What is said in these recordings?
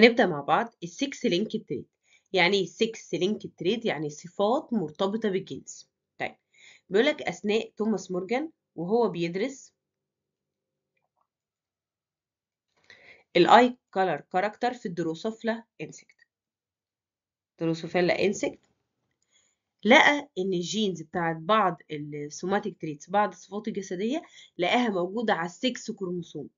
هنبدأ مع بعض. ال sex linked trait يعني إيه sex linked trait يعني صفات مرتبطة بالجنس. طيب بيقول لك أثناء توماس مورجان وهو بيدرس ال eye color character في ال Drosophila insect Drosophila insect لقى إن ال genes بتاعت بعض ال somatic traits بعض الصفات الجسدية لقاها موجودة على ال sex chromosome.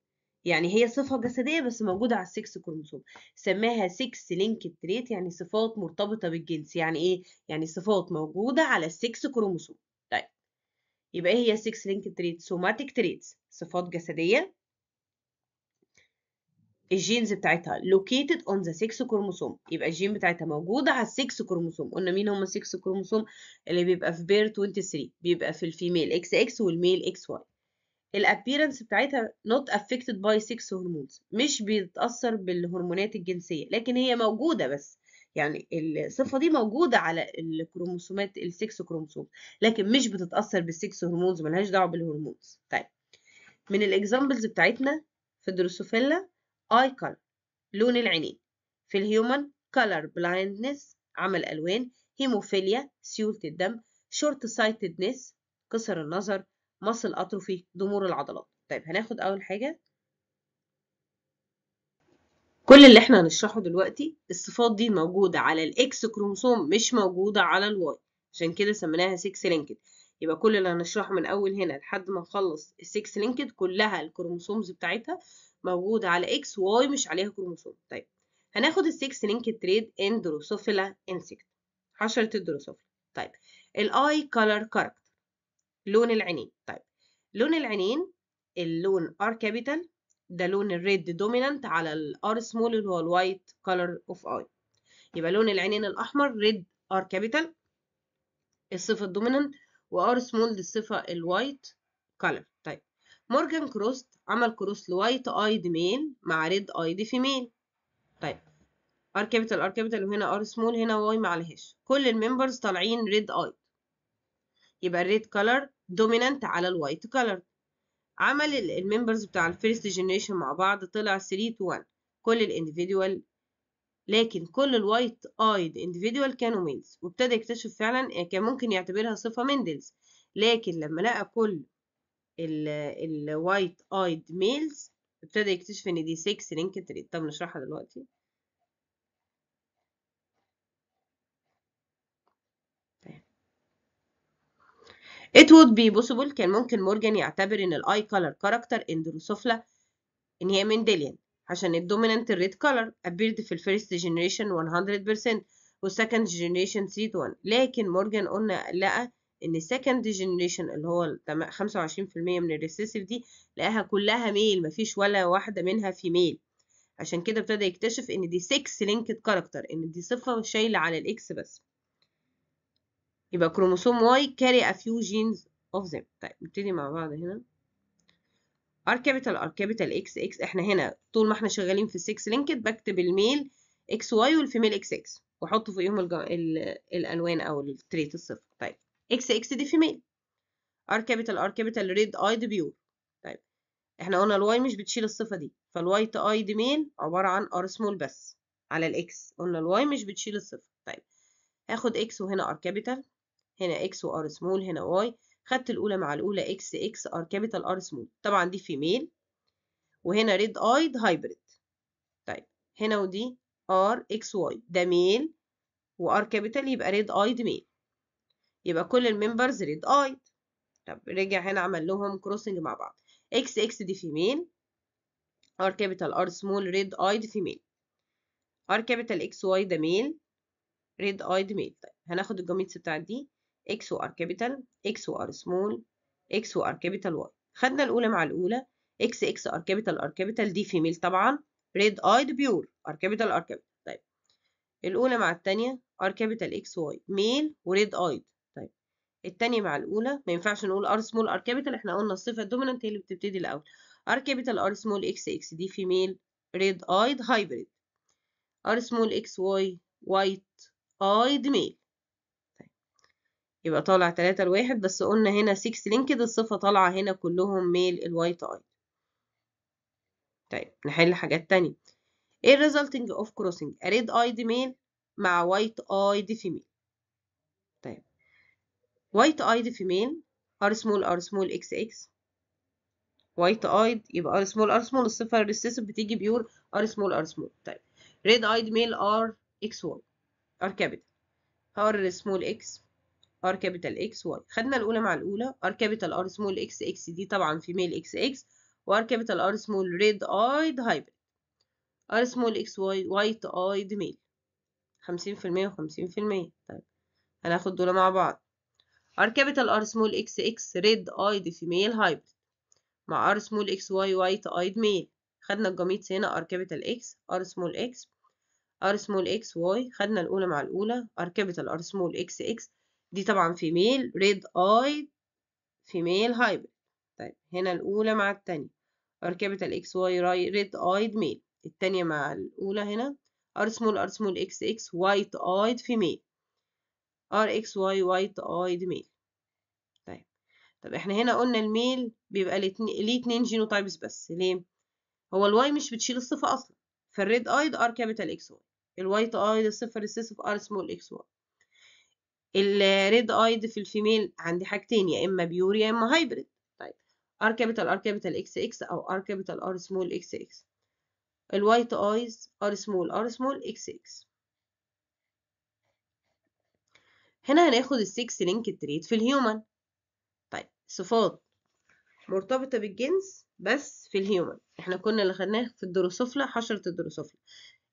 يعني هي صفة جسدية بس موجودة على ال sex chromosome سماها sex linked trait يعني صفات مرتبطة بالجنس يعني إيه؟ يعني صفات موجودة على ال sex chromosome. طيب يبقى إيه هي sex linked trait؟ somatic traits صفات جسدية. ال genes بتاعتها located on the sex chromosome يبقى الجين بتاعتها موجودة على ال sex chromosome. قلنا مين هم ال sex chromosome؟ اللي بيبقى في pair 23 بيبقى في ال female X X وال male X Y ال appearance بتاعتها not affected by sex hormones مش بيتأثر بالهرمونات الجنسية لكن هي موجودة بس. يعني الصفة دي موجودة على الكروموسومات ال sex chromosome لكن مش بتتأثر بال sex hormones ملهاش دعوة بال hormones. طيب من ال examples بتاعتنا في ال Drosophila eye color لون العينين. في ال human color blindness عمى ألوان هيموفيليا سيولة الدم short sightedness قصر النظر muscle atrophy ضمور العضلات. طيب هناخد أول حاجة. كل اللي إحنا هنشرحه دلوقتي الصفات دي موجودة على ال X chromosome مش موجودة على ال Y. عشان كده سميناها sex linked يبقى كل اللي هنشرحه من أول هنا لحد ما نخلص ال sex linked كلها ال chromosomes بتاعتها موجودة على X، Y مش عليها كروموسوم. طيب هناخد ال sex linked trait in Drosophila insect حشرة ال Drosophila طيب ال eye color character لون العينين. طيب لون العينين اللون R capital ده لون ال red dominant على ال r small اللي هو ال white color of eye يبقى لون العينين الأحمر red R capital الصفة ال dominant و r small دي الصفة ال white color طيب مورجان crossed عمل cross ل white eyed male مع red eyed female طيب R capital R capital وهنا r small هنا Y معلهاش. كل ال members طالعين red eyed يبقى ال red color dominant على ال white color عمل ال members بتاع ال first generation مع بعض طلع 3 to 1 كل ال individual لكن كل ال white eyed individual كانوا males وابتدى يكتشف فعلا كان ممكن يعتبرها صفة Mendel's لكن لما لقى كل ال white eyed males ابتدى يكتشف إن دي sex linked trait. طب نشرحها دلوقتي. It would be possible كان ممكن مورجان يعتبر إن ال eye color character in Drosophila إن هي Mendelian عشان ال dominant ال red color appeared في ال first generation 100% وال second generation 3 1 لكن مورجان قلنا لقى إن ال second generation اللي هو 25% من ال recessive دي لقاها كلها male مفيش ولا واحدة منها female عشان كده ابتدى يكتشف إن دي sex linked character إن دي صفة شايلة على ال X بس. يبقى chromosome Y carry a few genes of طيب نبتدي مع بعض هنا. R capital R capital X X إحنا هنا طول ما إحنا شغالين في sex linked بكتب ال male X Y وال female X X وأحط فوقيهم. الألوان أو ال trait الصفة. طيب X X دي فيميل R capital R capital red eyed pure. طيب إحنا قلنا ال Y مش بتشيل الصفة دي فال white eyed male عبارة عن R small بس على ال X قلنا ال Y مش بتشيل الصفة. طيب هاخد X وهنا R capital. هنا X و r small هنا Y خدت الأولى مع الأولى X X R capital r small طبعا دي female وهنا red eyed hybrid طيب هنا ودي R X Y ده male و R capital يبقى red eyed male يبقى كل ال members red eyed طب رجع هنا عمل لهم crossing مع بعض. X X دي female R capital r small red eyed female R capital X Y ده male red eyed male طيب هناخد ال gametes بتاعت دي. X و r capital x و r small x و r capital y. خدنا الأولى مع الأولى. X x r capital r capital دي female طبعا. Red eyed pure r capital r capital طيب. الأولى مع التانية r capital x y. male و red eyed. طيب. التانية مع الأولى ما ينفعش نقول r small r capital إحنا قلنا الصفة ال dominant هي اللي بتبتدي الأول. R capital r small x x دي female red eyed hybrid. R سمول x y. White eyed male. يبقى طالع 3 لواحد بس قلنا هنا sex linked الصفة طالعة هنا كلهم male ال white eye طيب نحل حاجات تانية إيه resulting of crossing a red eyed male مع white eyed female طيب white eyed female r small r small xx white eyed يبقى r small r small الصفة ال recessive بتيجي pure r small r small طيب red eyed male r xy r capital r small x r capital x y خدنا الأولى مع الأولى r capital r small x x دي طبعا female x x و r capital r small red eyed hybrid r small x y white eyed male خمسين في المية وخمسين في المية طيب هناخد دول مع بعض r capital r small x x red eyed female hybrid مع r small x y white eyed male خدنا الجميتس هنا r capital x r small x r small x y خدنا الأولى مع الأولى r capital r small x x دي طبعا female red eyed female hybrid. طيب هنا الأولى مع التانية. R capital x y red eyed male. التانية مع الأولى هنا. R small r small x x white eyed female. R x y white eyed male. طيب طب إحنا هنا قلنا ال male بيبقى ليه اتنين genotypes بس. ليه؟ هو ال Y مش بتشيل الصفة أصلا. فال red eyed R capital XY ال white eyed الصفة recessive R small XY ال red eyed في ال female عندي حاجتين يا إما pure يا إما hybrid. طيب ار كابيتال ار كابيتال إكس إكس أو ار كابيتال ار سمول إكس إكس. الوايت ايز ار سمول ار سمول إكس إكس. هنا هناخد ال sex linked trait في ال human. طيب صفات. مرتبطة بالجنس بس في ال human. إحنا كنا اللي خدناه في ال Drosophila حشرة ال Drosophila.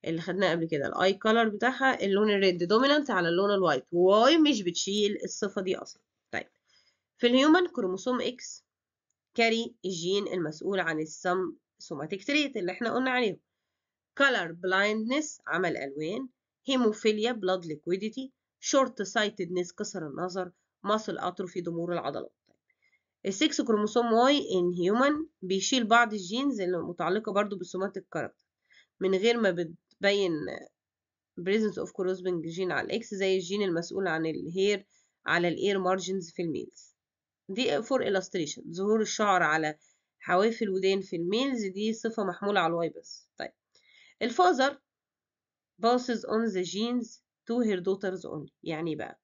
اللي خدناه قبل كده ال eye color بتاعها اللون ال red dominant على اللون ال white ال Y مش بتشيل الصفة دي أصلا. طيب في ال human كروموسوم X carry الجين المسؤول عن ال some somatic trait اللي إحنا قلنا عليهم. color blindness عمل ألوان. hemophilia blood liquidity. short sightedness كسر النظر. muscle atrophy ضمور العضلات. ال sex chromosome Y in human بيشيل بعض ال genes اللي متعلقة برضو بال somatic character من غير ما بتبين presence of corresponding gene على ال X زي الجين المسؤول عن ال hair على ال ear margins في ال males. دي for illustration. ظهور الشعر على حواف الودان في ال males دي صفة محمولة على ال Y بس. طيب. ال father passes on the genes to her daughters only. يعني بقى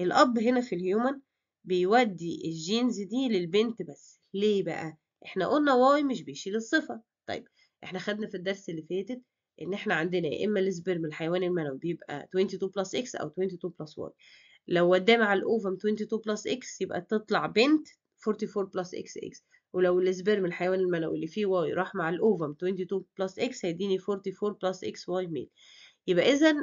الأب هنا في ال human بيودي ال genes دي للبنت بس. ليه بقى؟ إحنا قلنا Y مش بيشيل الصفة. طيب. إحنا خدنا في الدرس اللي فاتت إن إحنا عندنا يا إما ال sperm الحيوان المنوي بيبقى 22 plus X أو 22 plus Y لو وداه مع ال ovum 22 plus X يبقى تطلع بنت 44 بلس إكس إكس ولو ال sperm الحيوان المنوي اللي فيه Y راح مع ال ovum 22 plus X هيديني 44 plus XY male. يبقى اذا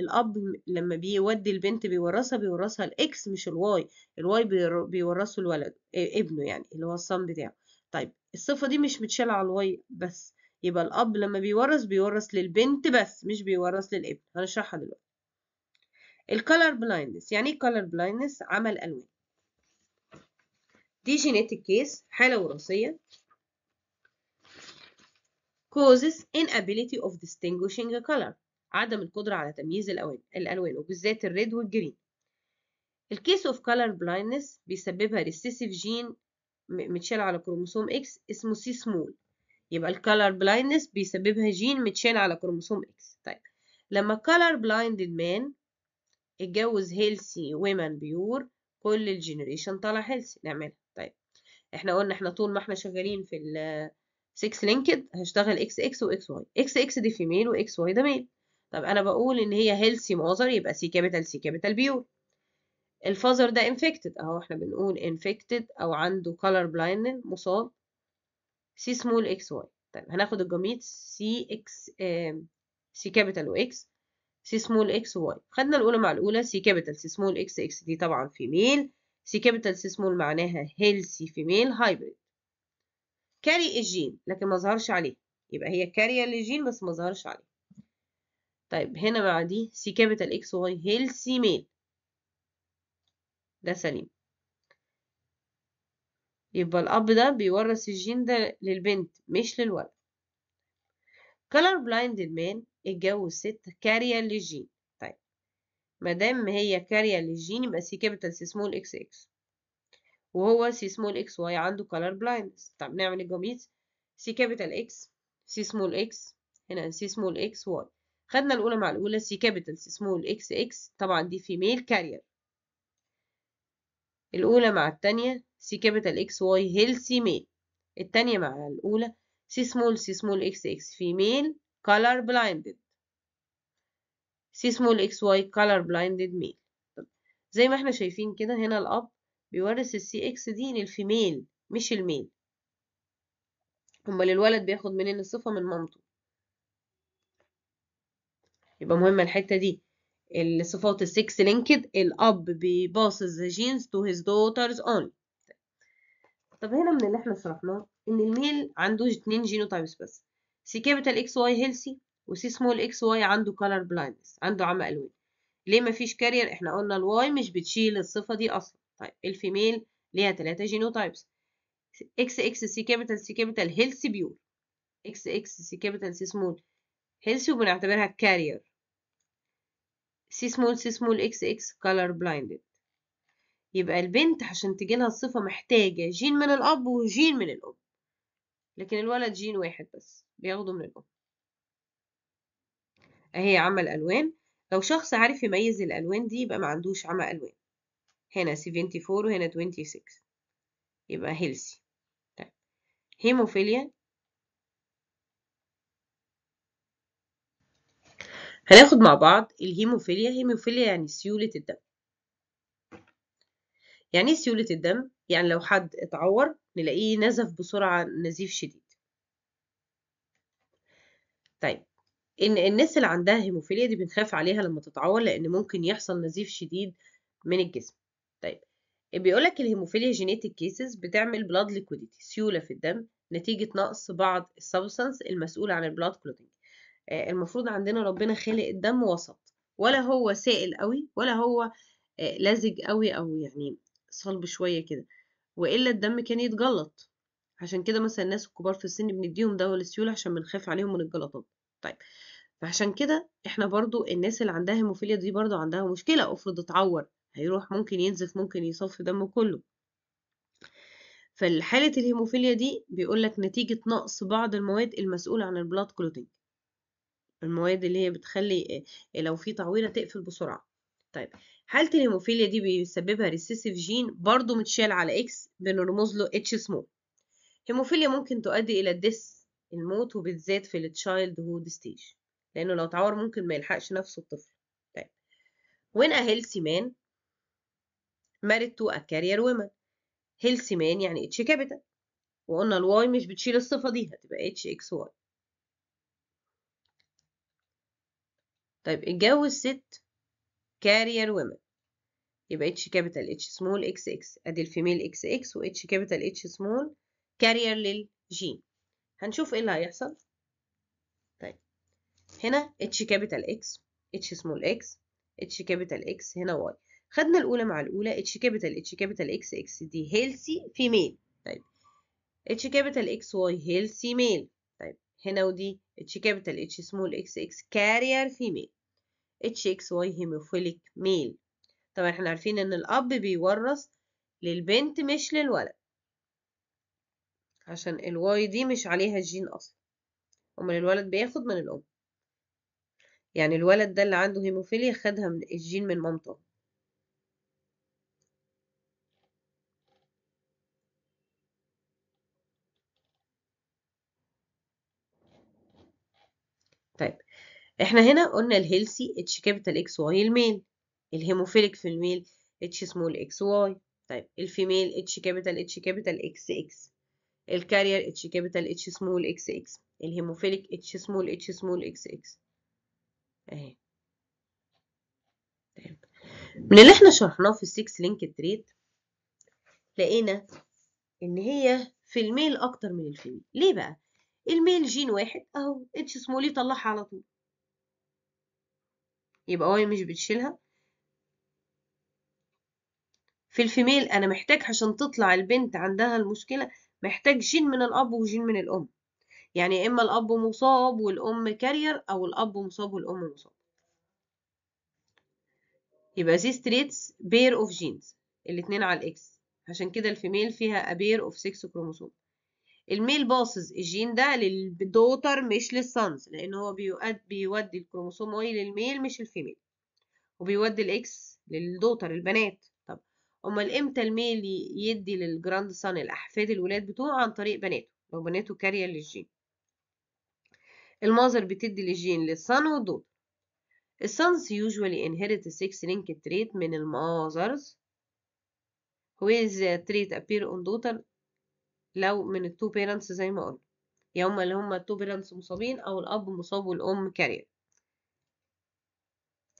الأب لما بيودي البنت بيورثها بيورثها ال X مش ال Y ال Y بيورثه الولد ابنه يعني اللي هو ال son بتاعه. طيب الصفة دي مش متشاله على ال Y بس. يبقى الأب لما بيورث بيورث للبنت بس مش بيورث للابن. هنشرحها دلوقتي. ال color blindness يعني إيه color blindness عمى ألوان. دي genetic case حالة وراثية. causes inability of distinguishing a color. عدم القدرة على تمييز الألوان الألوان وبالذات ال red وال green. ال case of color blindness بيسببها recessive gene متشال على كروموسوم X اسمه C small يبقى ال color blindness بيسببها جين متشال على كروموسوم X طيب لما color blinded man اتجوز healthy woman pure كل ال generation طالع healthy نعملها. طيب إحنا قلنا إحنا طول ما إحنا شغالين في ال sex linked هشتغل إكس إكس واكس واي إكس إكس دي female و XY ده male طب أنا بقول إن هي healthy mother يبقى C capital C capital pure. ال father ده infected أهو إحنا بنقول infected أو عنده color blindness مصاب. سي سمول إكس واي طيب هناخد ال gamete C X سي كابيتال واكس سي سمول إكس واي خدنا الأولى مع الأولى سي كابيتال سي سمول إكس إكس دي طبعا female C capital C small معناها healthy female hybrid carry ال gene لكن ما ظهرش عليه. يبقى هي كارية للجين بس ما ظهرش عليه. طيب هنا مع دي C capital XY healthy male ده سليم. يبقى الأب ده بيورث الجين ده للبنت مش للولد. Color blinded man اتجوز ست كارية للجين. طيب مادام هي كارية للجين يبقى سي كابيتال سي سمول إكس إكس وهو سي سمول إكس واي عنده color blindness. طب نعمل ال gametes. سي كابيتال إكس سي سمول إكس هنا سي سمول إكس واي خدنا الأولى مع الأولى سي كابيتال سي سمول إكس إكس طبعا دي female carrier الأولى مع التانية C capital XY healthy male التانية مع الأولى سي سمول سي سمول إكس إكس فيميل color blinded. سي سمول إكس واي color blinded male زي ما إحنا شايفين كده هنا الأب بيورث ال C X دي لل female مش ال male أمال الولد بياخد منين الصفة؟ من مامته. يبقى مهمة الحتة دي. الصفات ال sex linked الأب the genes to his daughters only. طب هنا من اللي إحنا شرحناه إن ال male عنده اتنين genotypes بس. C capital XY healthy وسي سمول إكس واي عنده color blindness عنده عمى ألوان. ليه مفيش carrier إحنا قلنا ال Y مش بتشيل الصفة دي أصلا. طيب ال female ليها تلاتة جينوتايبس إكس إكس سي كابيتال سي كابيتال هيلثي بيور إكس إكس سي كابيتال سي سمول هيلثي وبنعتبرها كارير سي سمول سي سمول إكس إكس color blinded. يبقى البنت عشان تجيلها الصفة محتاجة جين من الأب وجين من الأم. لكن الولد جين واحد بس بياخده من الأم. أهي عمى الألوان لو شخص عارف يميز الألوان دي يبقى ما عندوش عمى ألوان. هنا 74 وهنا 26 يبقى healthy طيب. هيموفيليا. هناخد مع بعض ال hemophilia. hemophilia يعني سيولة الدم. يعني إيه سيولة الدم؟ يعني لو حد اتعور نلاقيه نزف بسرعة نزيف شديد. طيب إن الناس اللي عندها هيموفيليا دي بنخاف عليها لما تتعور لأن ممكن يحصل نزيف شديد من الجسم. طيب بيقولك الهيموفيليا genetic cases بتعمل blood liquidity سيولة في الدم نتيجة نقص بعض ال substance المسؤولة عن ال blood clotting المفروض عندنا ربنا خالق الدم وسط ولا هو سائل قوي ولا هو لزج قوي أو يعني صلب شوية كده وإلا الدم كان يتجلط. عشان كده مثلا الناس الكبار في السن بنديهم دواء للسيوله عشان بنخاف عليهم من الجلطات. طيب فعشان كده إحنا برضو الناس اللي عندها هيموفيليا دي برضو عندها مشكلة افرض اتعور هيروح ممكن ينزف ممكن يصفي دمه كله. فالحالة الهيموفيليا دي بيقولك نتيجة نقص بعض المواد المسؤولة عن ال blood clotting المواد اللي هي بتخلي لو في تعويرة تقفل بسرعة. طيب حالة الهيموفيليا دي بيسببها recessive gene برضو متشال على X بنرمز له اتش سمول هيموفيليا ممكن تؤدي إلى ال death الموت وبالذات في ال childhood stage لأنه لو تعور ممكن ما يلحقش نفسه الطفل. طيب when a healthy man married to a carrier woman. يعني H capital وقلنا ال Y مش بتشيل الصفة دي هتبقى H X Y طيب اتجوز ست carrier woman يبقى اتش كابيتال اتش سمول إكس إكس أدي الفيميل إكس إكس واتش كابيتال اتش سمول كارير للجين هنشوف إيه اللي هيحصل. طيب. هنا اتش كابيتال إكس اتش سمول إكس اتش كابيتال إكس هنا Y خدنا الأولى مع الأولى H capital H capital X X دي healthy female طيب. H capital X Y healthy male طيب. هنا ودي اتش كابيتال اتش سمول إكس إكس كارير فيميل اتش إكس واي هيموفيليك ميل طبعا إحنا عارفين إن الأب بيورث للبنت مش للولد. عشان ال Y دي مش عليها الجين أصلا. أمال الولد بياخد من الأم. يعني الولد ده اللي عنده هيموفيليا خدها من الجين من مامته. طيب. إحنا هنا قلنا الهيلثي اتش كابيتال إكس واي الميل الهيموفيليك في الميل اتش سمول إكس واي طيب الفيميل اتش كابيتال اتش كابيتال إكس إكس الكارير اتش كابيتال اتش سمول إكس إكس الهيموفيليك اتش سمول اتش سمول إكس إكس اهي. طيب. من اللي إحنا شرحناه في ال sex linked trait لقينا إن هي في ال male أكتر من ال female ليه بقى؟ ال male gene واحد أهو اتش سمول يطلعها على طول. يبقى Y مش بتشيلها. في ال female أنا محتاج عشان تطلع البنت عندها المشكلة محتاج جين من الأب وجين من الأم. يعني إما الأب مصاب والأم carrier أو الأب مصاب والأم مصاب. يبقى these traits pair of genes. الاتنين على ال X. عشان كده ال female فيها a pair of sex chromosome ال male باصص الجين ده لل daughter مش لل sons لأن هو بيودي ال chromosome Y لل male مش ال female وبيودي ال X لل daughter البنات. طب أمال إمتى ال male يدي لل grandson الأحفاد الولاد بتوعه عن طريق بناته؟ لو بناته carrier لل gene ال mother بتدي لل gene لل son وال daughter. ال sons usually inherit a sex linked trait من ال mothers the trait appear on daughter لو من ال two parents زي ما قلنا يا هما اللي هما ال two parents مصابين أو الأب مصاب والأم carrier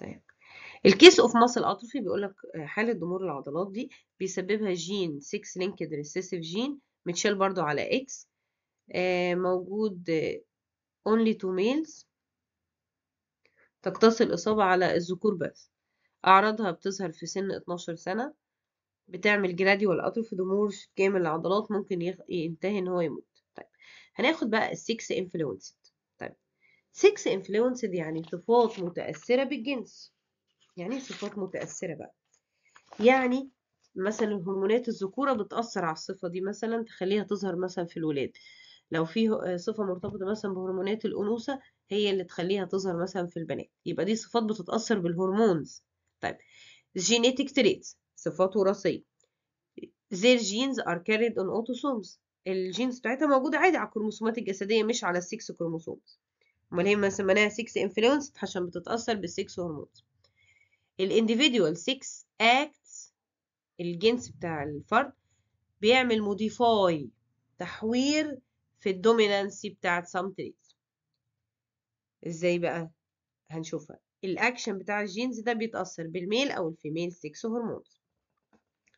طيب ال case of muscle atrophy بيقول لك حالة ضمور العضلات دي بيسببها gene sex linked recessive gene متشال برضو على X موجود only two males. تقتصر الإصابة على الذكور بس. أعراضها بتظهر في سن 12 سنة. بتعمل gradual atrophy ضمور كامل العضلات ممكن. ينتهي إن هو يموت. طيب هناخد بقى ال sex influenced طيب sex influenced يعني صفات متأثرة بالجنس. يعني إيه صفات متأثرة بقى؟ يعني مثلا هرمونات الذكورة بتأثر على الصفة دي مثلا تخليها تظهر مثلا في الولاد. لو في صفة مرتبطة مثلا بهرمونات الأنوثة هي اللي تخليها تظهر مثلا في البنات. يبقى دي صفات بتتأثر بال hormones. طيب genetic traits. صفات وراثية. Their genes are carried on autosomes. ال genes بتاعتها موجودة عادي على الكروموسومات الجسدية مش على ال sex chromosomes. أمال هي سميناها sex influenced عشان بتتأثر بال sex hormones ال individual sex acts الجنس بتاع الفرد بيعمل modify تحوير في ال dominancy بتاعت some traits. إزاي بقى؟ هنشوفها. الاكشن بتاع ال genes ده بيتأثر بال male أو ال female sex hormones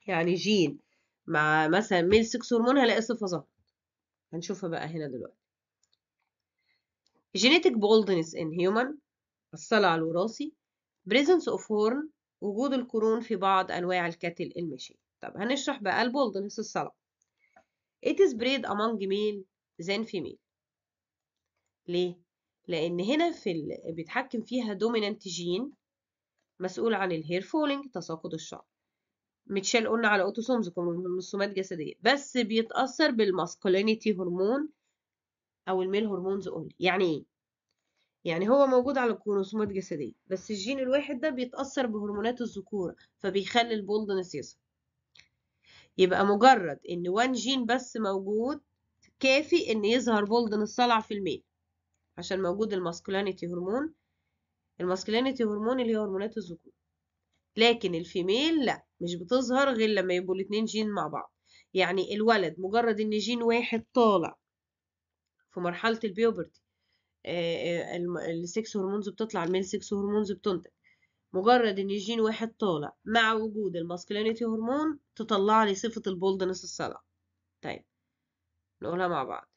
يعني جين مع مثلا male sex hormone هلاقي صفة ظهرت هنشوفها بقى هنا دلوقتي. Genetic baldness in human الصلع الوراثي presence of horn وجود القرون في بعض أنواع ال cattle الماشية طب هنشرح بقى ال baldness الصلع. It is spread among male than female. ليه؟ لأن هنا في ال... بيتحكم فيها dominant gene مسؤول عن ال hair falling تساقط الشعر. متشال قلنا على autosomes كروموسومات جسدية بس بيتأثر بال masculinity hormone أو ال male hormones only يعني إيه؟ يعني هو موجود على الكروموسومات الجسدية بس الجين الواحد ده بيتأثر بهرمونات الذكورة فبيخلي ال baldness يظهر. يبقى مجرد إن one gene بس موجود كافي إن يظهر baldness الصلع في ال male عشان موجود ال masculinity hormone ال masculinity hormone اللي هي هرمونات الذكور لكن ال female لا مش بتظهر غير لما يبقوا الاتنين جين مع بعض. يعني الولد مجرد إن جين واحد طالع في مرحلة ال puberty ال sex hormones بتطلع ال male sex hormones بتنتج. مجرد إن جين واحد طالع مع وجود ال masculinity hormone تطلع لي صفة ال baldness الصلع طيب نقولها مع بعض.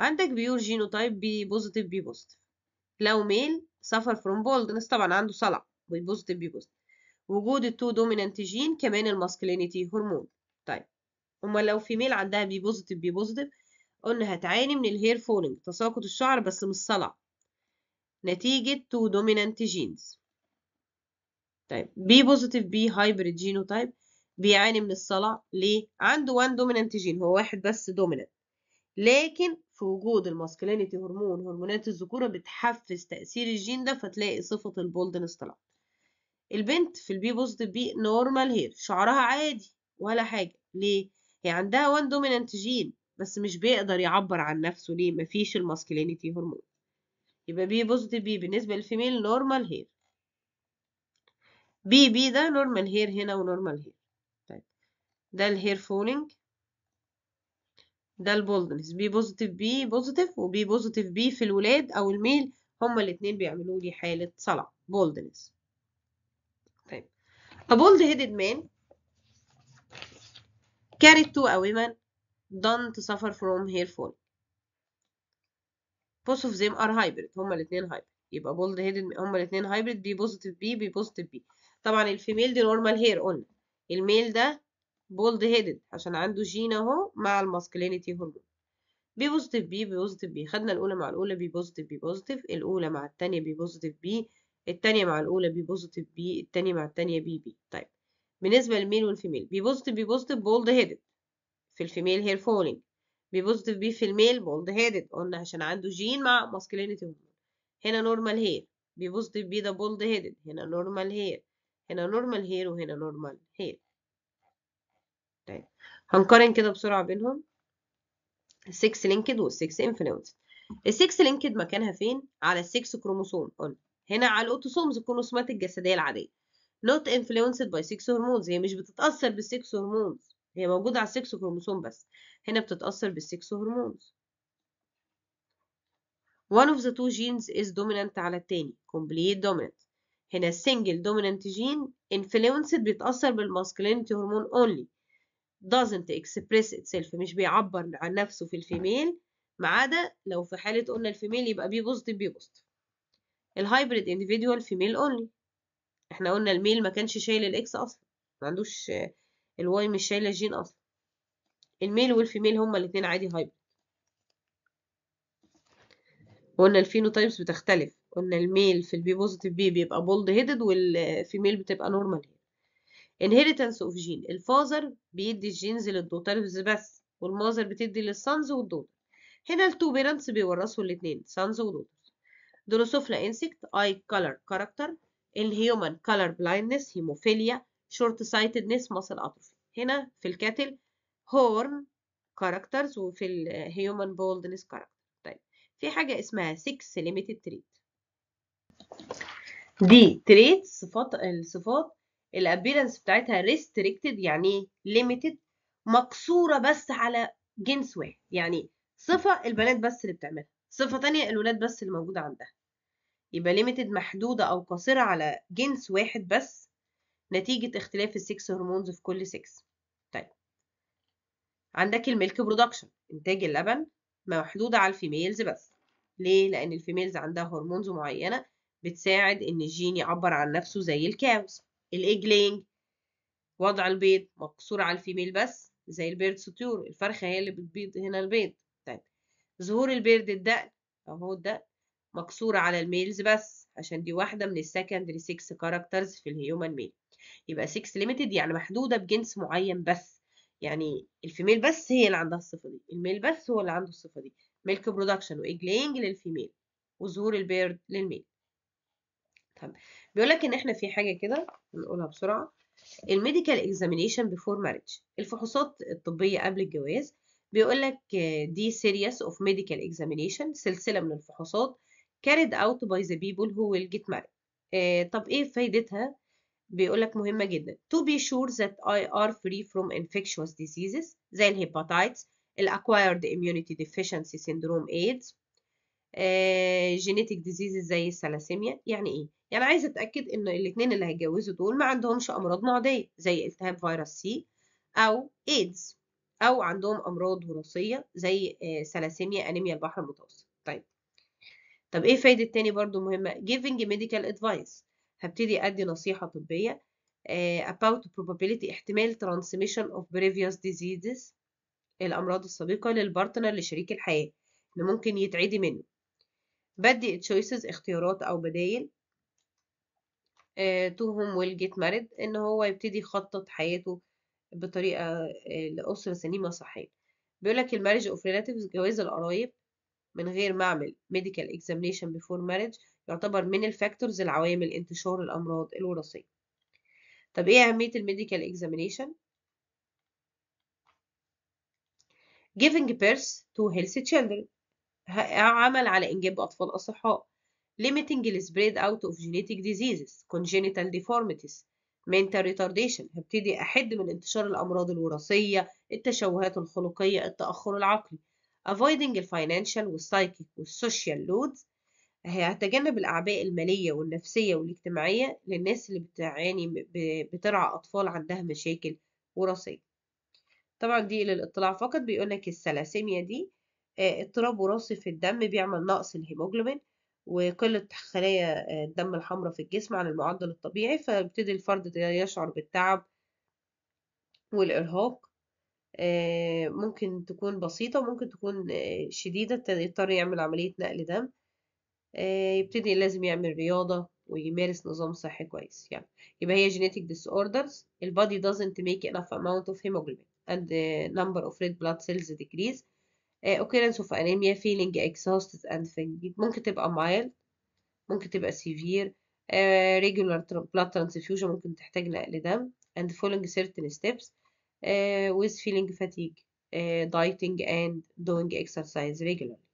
عندك pure genotype B positive B positive لو male suffer from baldness طبعا عنده صلع B positive B positive وجود ال two dominant gene كمان ال masculinity hormone. طيب امال لو female عندها B positive B positive قلنا هتعاني من ال hair falling تساقط الشعر بس مش صلع. نتيجة two dominant genes طيب B positive B hybrid genotype بيعاني من الصلع. ليه؟ عنده one dominant gene هو واحد بس dominant لكن في وجود ال masculinity hormone هرمونات الذكورة بتحفز تأثير الجين ده فتلاقي صفة ال baldness طلعت. البنت في ال B positive B normal hair شعرها عادي ولا حاجة. ليه؟ هي عندها one dominant gene بس مش بيقدر يعبر عن نفسه. ليه؟ مفيش ال masculinity hormone. يبقى B positive B بالنسبة لل female normal hair. B B ده normal hair هنا و normal hair. طيب ده ال hair falling ده ال baldness. B positive B positive و B positive B في الولاد أو ال male هما الاتنين بيعملوا لي حالة صلع baldness. A bald headed man married to a woman don't suffer from hair fall. Both of them are hybrid. هما الاتنين hybrid. يبقى bald headed هما الاتنين hybrid. B positive B B positive B طبعا ال female دي normal hair قلنا ال male ده bald headed عشان عنده جين أهو مع ال masculinity hormone B positive B B positive B خدنا الأولى مع الأولى B positive B positive الأولى مع الثانية B positive B الثانية مع الأولى B positive B الثانية مع الثانية B B طيب بالنسبة لل male وال female B positive B positive bald headed في ال female hair falling B positive B في ال male bald headed قلنا عشان عنده جين مع masculinity hormone هنا normal hair B positive B ده bald headed هنا normal hair هنا normal hair وهنا normal hair طيب هنقارن كده بسرعة بينهم. sex linked وال sex influenced ال 6 لينكد مكانها فين؟ على ال sex chromosome قلنا. هنا على ال autosomes الكروموسومات الجسدية العادية. Not influenced by sex hormones هي مش بتتأثر بال sex hormones هي موجودة على sex chromosome بس. هنا بتتأثر بال sex hormones one of the two genes is dominant على التاني. Complete dominant. هنا single dominant gene influenced بيتأثر بال masculinity hormone only. Doesn't express itself. مش بيعبر عن نفسه في ال female. ما عدا لو في حالة قلنا ال female يبقى B positive B positive ال hybrid individual female only. إحنا قلنا ال male ما كانش شايل ال X أصلا. ما عندوش ال Y مش شايله الجين أصلا. ال male وال female هما الاثنين عادي hybrid قلنا ال phenotypes بتختلف. قلنا ال male في ال B positive B بيبقى bald headed وال female بتبقى normal inheritance of gene. ال father بيدي ال genes لل daughters بس وال mother بتدي لل sons وال daughter هنا ال two parents بيورثوا الاثنين sons و daughters Drosophila insect eye color character ال human color blindness hemophilia short sightedness muscle atrophy هنا في ال cattle horn characters وفي ال human baldness character طيب في حاجة اسمها sex limited trait دي trait صفات الصفات ال appearance بتاعتها restricted يعني limited مقصورة بس على جنس واحد. يعني صفة البنات بس اللي بتعملها. صفة تانية الولاد بس اللي موجودة عندها. يبقى limited محدودة أو قاصرة على جنس واحد بس نتيجة اختلاف ال sex hormones في كل سكس طيب. عندك ال milk production إنتاج اللبن محدودة على ال females بس. ليه؟ لأن ال females عندها hormones معينة بتساعد إن الجين يعبر عن نفسه زي ال cows ال egg laying وضع البيض مقصور على ال female بس زي ال birds طيور الفرخة هي اللي بتبيض هنا البيض. ظهور ال beard الدقن أهو الدقن مقصورة على ال males بس عشان دي واحدة من ال secondary sex characters في ال human male يبقى sex limited يعني محدودة بجنس معين بس. يعني ال female بس هي اللي عندها الصفة دي ال male بس هو اللي عنده الصفة دي. milk production و egg لل female وظهور ال beard لل male طب بيقول لك إن إحنا في حاجة كده نقولها بسرعة. ال medical examination before marriage الفحوصات الطبية قبل الجواز بيقول لك دي series of medical examination سلسلة من الفحوصات carried out by the people who will get married. آه طب إيه فايدتها؟ بيقول لك مهمة جدا. To be sure that they are free from infectious diseases زي ال hepatitis acquired immunity deficiency syndrome AIDS آه genetic diseases زي الثلاسيميا يعني إيه؟ يعني عايزة أتأكد إن الاتنين اللي هيتجوزوا دول ما عندهمش أمراض معدية زي التهاب فيروس سي أو ايدز أو عندهم أمراض وراثية زي آه ثلاسيميا انيميا البحر المتوسط. طيب. طب إيه فايدة تاني برضو مهمة؟ giving medical advice. هبتدي أدي نصيحة طبية uh, about probability احتمال transmission of previous diseases الأمراض السابقة لل partner لشريك الحياة اللي ممكن يتعدي منه. بدي choices اختيارات أو بدايل uh, to whom will get married ان هو يبتدي يخطط حياته بطريقة uh, لأسرة سليمة صحية بيقولك ال marriage of relatives جواز القرايب من غير ما أعمل medical examination before marriage يعتبر من ال factors العوامل انتشار الأمراض الوراثية. طب إيه أهمية ال medical examination giving birth to healthy children. عمل على إنجاب أطفال أصحاء. limiting the spread out of genetic diseases congenital deformities. Mental retardation هبتدي أحد من انتشار الأمراض الوراثية التشوهات الخلقية التأخر العقلي. Avoiding ال financial وال psychic وال social loads هتجنب الأعباء المالية والنفسية والاجتماعية للناس اللي بتعاني بترعى أطفال عندها مشاكل وراثية. طبعا دي للاطلاع فقط بيقولك الثلاسيميا دي اضطراب وراثي في الدم بيعمل نقص الهيموجلوبين وقلة خلايا الدم الحمراء في الجسم عن المعدل الطبيعي فيبتدي الفرد يشعر بالتعب والإرهاق ممكن تكون بسيطة وممكن تكون شديدة يضطر يعمل عملية نقل دم يبتدي لازم يعمل رياضة ويمارس نظام صحي كويس يعني. يبقى هي genetic disorders البادي doesn't make enough amount of hemoglobin and the number of red blood cells decrease. occurrence of anemia feeling exhausted and fatigued ممكن تبقى mild ممكن تبقى severe uh, regular blood transfusion ممكن تحتاج نقل دم and following certain steps uh, with feeling fatigue uh, dieting and doing exercise regularly